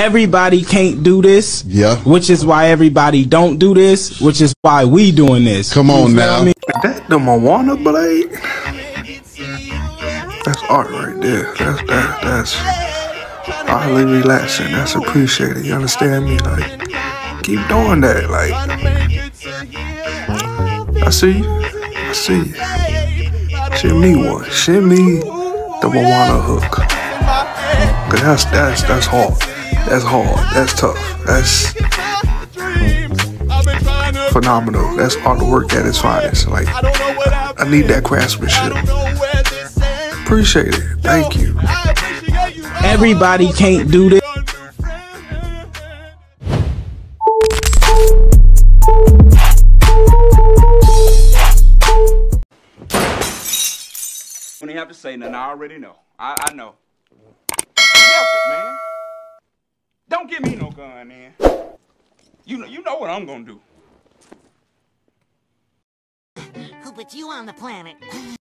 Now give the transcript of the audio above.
Everybody can't do this. Yeah. Which is why everybody don't do this. Which is why we doing this. Come on You feel now. me? That the Moana blade? That's art right there. That's that that's highly relaxing. That's appreciated. You understand me? Like, keep doing that. Like, I see you. I see you. Send me one. Send me the Moana hook. Cause that's that's that's hard. That's hard. That's tough. That's phenomenal. That's artwork at its finest. Like, I need that craftsmanship. Appreciate it. Thank you. Everybody can't do this. Don't even have to say nothing. I already know. I, I know. Help it, man. Don't give me no gun, man. You know, you know what I'm gonna do. Who put you on the planet?